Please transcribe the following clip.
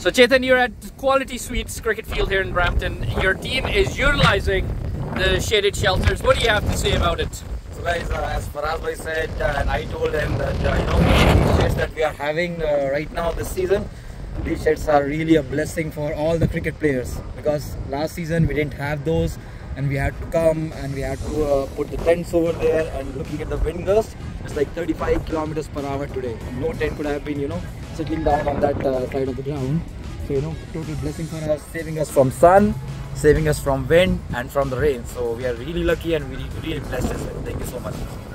So Chetan, you're at Kwality Sweets cricket field here in Brampton. Your team is utilising the shaded shelters. What do you have to say about it? So guys, uh, as Faraz bhai said, uh, and I told him that uh, you know these sheds that we are having uh, right now this season, these sheds are really a blessing for all the cricket players because last season we didn't have those and we had to come and we had to uh, put the tents over there and looking at the wind gust, it's like 35 kilometers per hour today. No tent could have been you know settling down on that uh, side of the ground. So you know, total blessing for us, saving us from sun, saving us from wind and from the rain. So we are really lucky and really, really blessed. Thank you so much.